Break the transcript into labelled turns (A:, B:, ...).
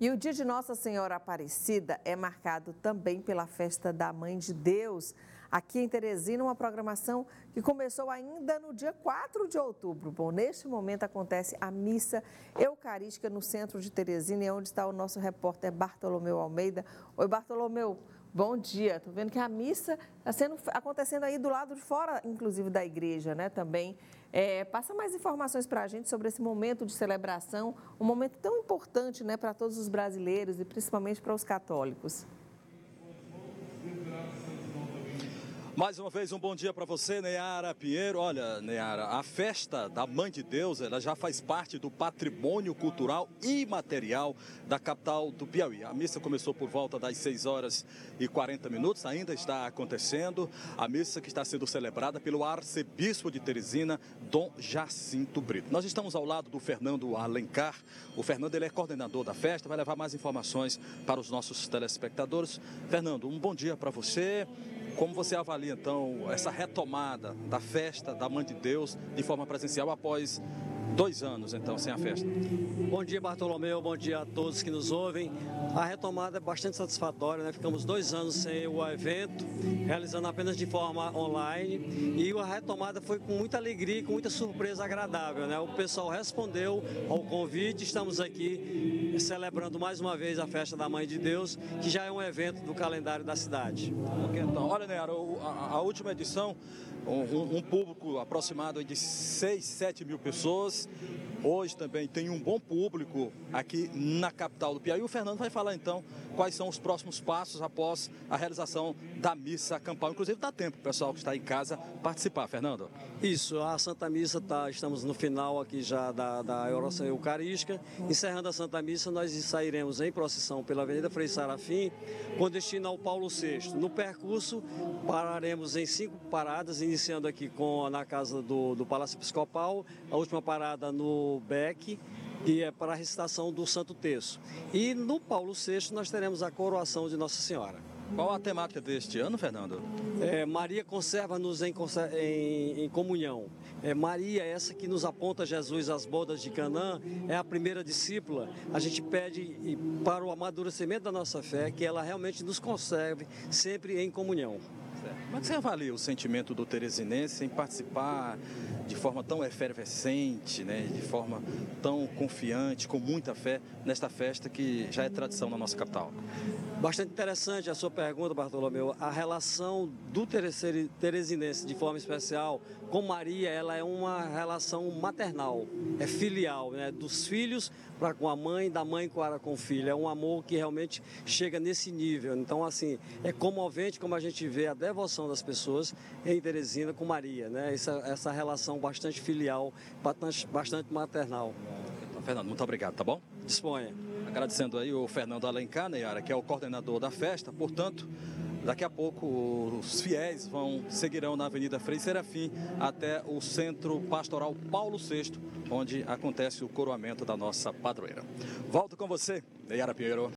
A: E o dia de Nossa Senhora Aparecida é marcado também pela festa da Mãe de Deus. Aqui em Teresina, uma programação que começou ainda no dia 4 de outubro. Bom, neste momento acontece a missa eucarística no centro de Teresina, é onde está o nosso repórter Bartolomeu Almeida. Oi, Bartolomeu. Bom dia. Estou vendo que a missa está acontecendo aí do lado de fora, inclusive da igreja, né? Também. É, passa mais informações para a gente sobre esse momento de celebração, um momento tão importante, né, para todos os brasileiros e principalmente para os católicos.
B: Mais uma vez, um bom dia para você, Neara Pinheiro. Olha, Neara, a festa da Mãe de Deus, ela já faz parte do patrimônio cultural e material da capital do Piauí. A missa começou por volta das 6 horas e 40 minutos, ainda está acontecendo. A missa que está sendo celebrada pelo arcebispo de Teresina, Dom Jacinto Brito. Nós estamos ao lado do Fernando Alencar. O Fernando ele é coordenador da festa, vai levar mais informações para os nossos telespectadores. Fernando, um bom dia para você. Como você avalia então essa retomada da festa da Mãe de Deus de forma presencial após dois anos, então, sem a festa.
C: Bom dia, Bartolomeu. Bom dia a todos que nos ouvem. A retomada é bastante satisfatória, né? Ficamos dois anos sem o evento, realizando apenas de forma online. E a retomada foi com muita alegria e com muita surpresa agradável, né? O pessoal respondeu ao convite. Estamos aqui celebrando mais uma vez a festa da Mãe de Deus, que já é um evento do calendário da cidade.
B: Então, olha, Neara, a, a última edição um, um público aproximado de 6, 7 mil pessoas. Hoje também tem um bom público aqui na capital do Piauí. O Fernando vai falar então quais são os próximos passos após a realização da missa campal. Inclusive dá tempo o pessoal que está em casa participar, Fernando.
C: Isso, a Santa Missa tá, estamos no final aqui já da, da oração eucarística. Encerrando a Santa Missa, nós sairemos em procissão pela Avenida Frei Sarafim, com destino ao Paulo VI. No percurso, pararemos em cinco paradas, iniciando aqui com, na casa do, do Palácio Episcopal, a última parada no Beck, que é para a recitação do Santo Terço. E no Paulo VI nós teremos a coroação de Nossa Senhora.
B: Qual a temática deste ano, Fernando?
C: É, Maria conserva-nos em, em, em, comunhão. É, Maria, essa que nos aponta Jesus às bodas de Canaã, é a primeira discípula. A gente pede para o amadurecimento da nossa fé que ela realmente nos conserve sempre em comunhão.
B: Como é que você avalia o sentimento do teresinense em participar de forma tão efervescente, né, de forma tão confiante, com muita fé, nesta festa que já é tradição na nossa capital?
C: Bastante interessante a sua pergunta, Bartolomeu. A relação do teresinense, de forma especial, com Maria, ela é uma relação maternal, é filial, né? dos filhos para com a mãe, da mãe para com o filho. É um amor que realmente chega nesse nível. Então, assim, é comovente como a gente vê a devoção das pessoas em Teresina com Maria, né? Essa, essa relação bastante filial, bastante, bastante maternal.
B: Fernando, muito obrigado, tá bom?
C: Disponha.
B: Agradecendo aí o Fernando Alencar, Neyara, que é o coordenador da festa. Portanto, daqui a pouco os fiéis vão seguirão na Avenida Frei Serafim até o Centro Pastoral Paulo VI, onde acontece o coroamento da nossa padroeira. Volto com você, Neyara Pinheiro.